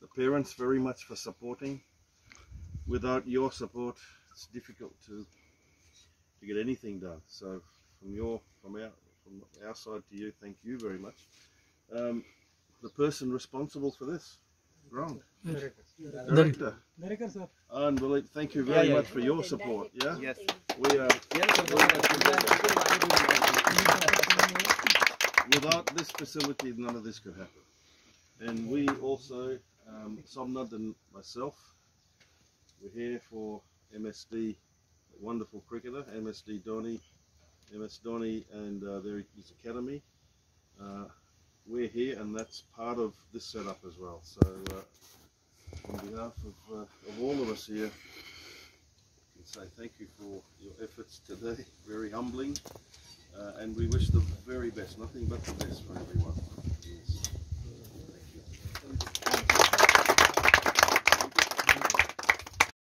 the parents very much for supporting. Without your support, it's difficult to to get anything done. So from your from our from our side to you, thank you very much. Um, the person responsible for this, Ron, director, Director, sir. unbelievable. Thank you very Yeah, yeah, much for your support. Yeah, Yes. we are. Without this facility, none of this could happen. And we also, um, Somnad and myself, we're here for MSD, wonderful cricketer, MSD Dhoni, MS Dhoni and uh, their his academy. Uh, we're here and that's part of this setup as well. So uh, on behalf of, uh, of all of us here, I can say thank you for your efforts today, very humbling. Uh, and we wish the very best, nothing but the best for everyone. Yes.